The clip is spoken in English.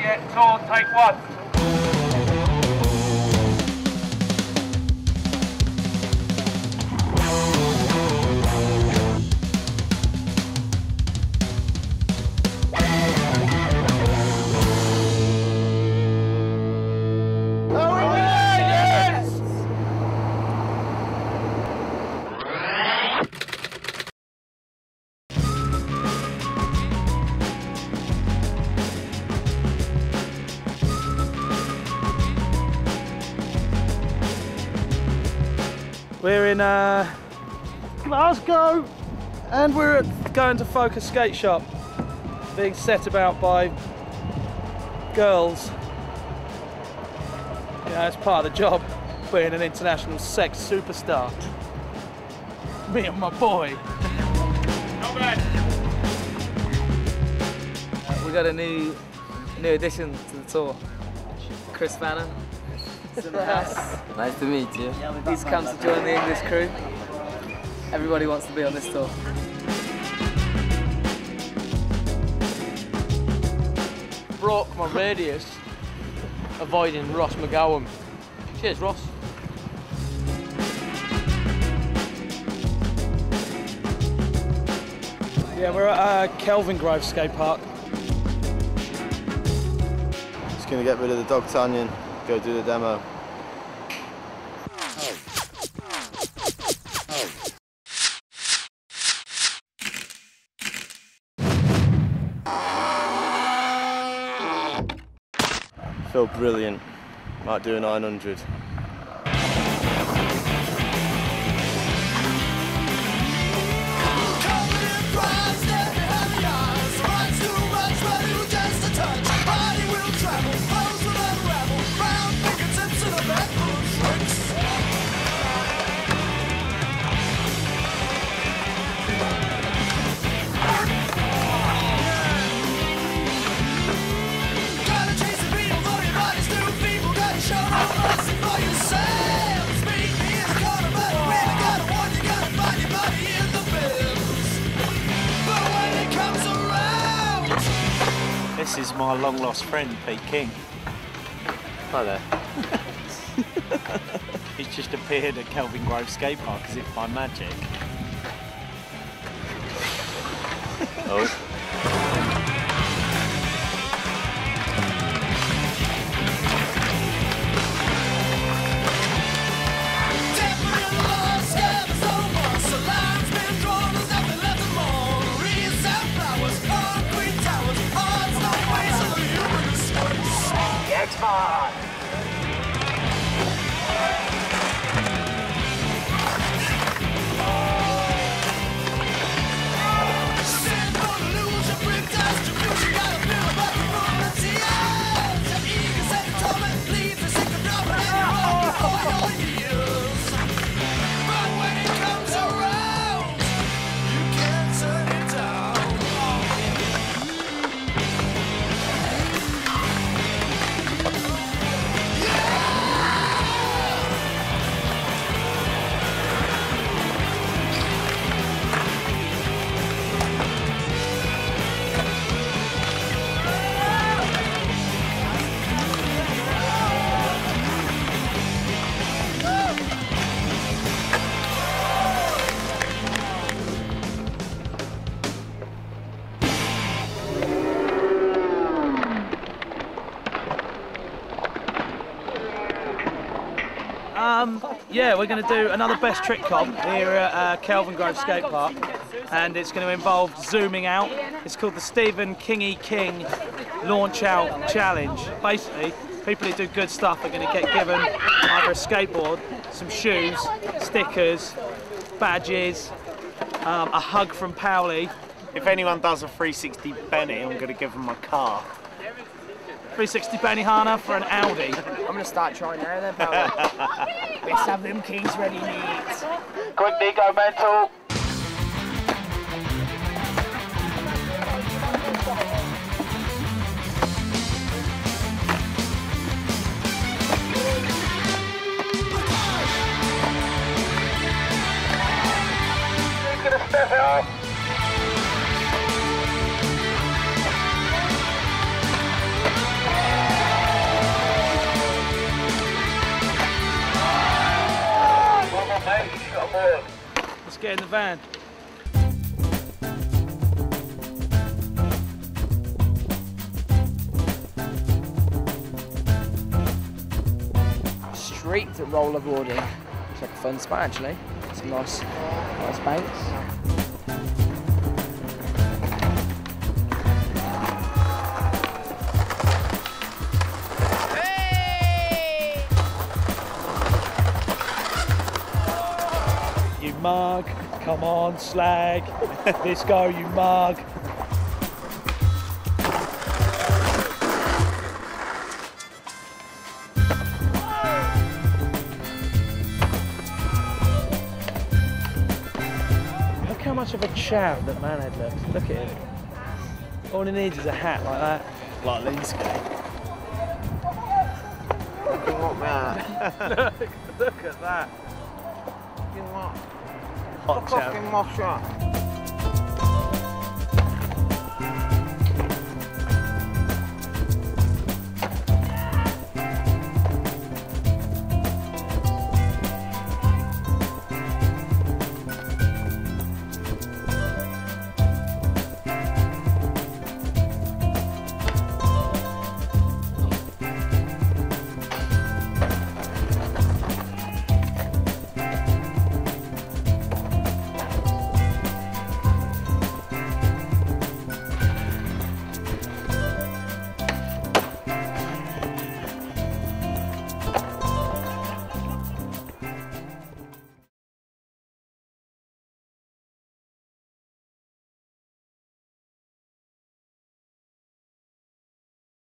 yet. Tour, take one. We're in uh, Glasgow and we're at, going to Focus Skate Shop, being set about by girls. You know, it's part of the job, being an international sex superstar. Me and my boy. Not bad. We got a new new addition to the tour. Chris Pfanner. Is in the house. Nice to meet you. He's come to join the English crew. Everybody wants to be on this tour. broke my radius avoiding Ross McGouran. Cheers, Ross. Yeah, we're at uh, Kelvingrove Skate Park. Just gonna get rid of the dog Tanyan, go do the demo. Feel brilliant. Might do a 900. This is my long lost friend, Pete King. Hi there. He's just appeared at Kelvingrove Skate Park as if by magic. Oh. Thank you. Um, yeah, we're going to do another best trick comp here at uh, Kelvingrove Skate Park, and it's going to involve zooming out. It's called the Stephen Kingy King Launch Out Challenge. Basically, people who do good stuff are going to get given either a skateboard, some shoes, stickers, badges, um, a hug from Powley, If anyone does a 360 Benny, I'm going to give them my car. 360 Benny Benihana for an Audi. I'm gonna start trying now then, pal. Have them keys ready, mate. Quick, Nico, mental. Van. Street to rollerboarding. It's like a fun spot actually. Some nice, nice banks. Mug. Come on, slag. Let's go, you mug. Look how much of a chav that Manhead looks. Look at him. All he needs is a hat like that. Like Linsky. Look at that. Hot chav.